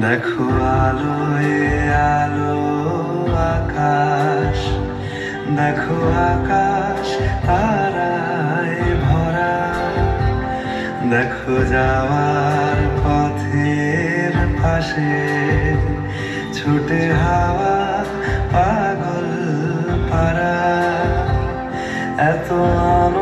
দেখো আলো আলো আকাশ, দেখো আকাশ তারায় ভরা। দেখো যাওয়ার পথের পাশে ছুটে হাওয়া পাগল পারা এত আনন্দ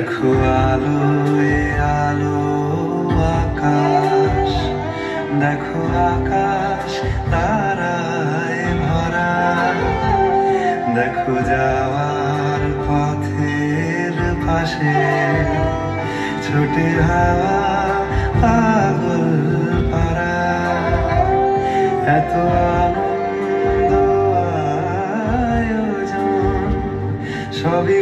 দেখো আলো আলো, আকাশ। দেখো আকাশ, তারায় ভরা। দেখো যাওয়ার পথের পাশে ছুটে হাওয়া, পাগল পারা এত আনন্দ, আয়োজন, সবই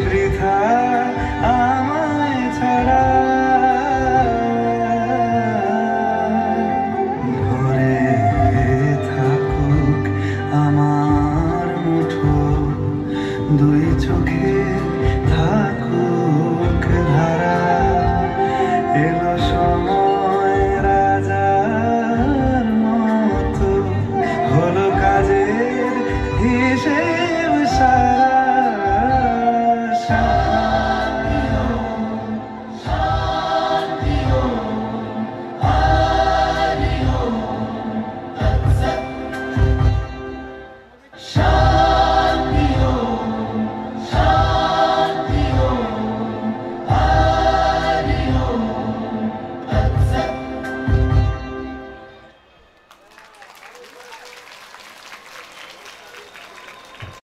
time.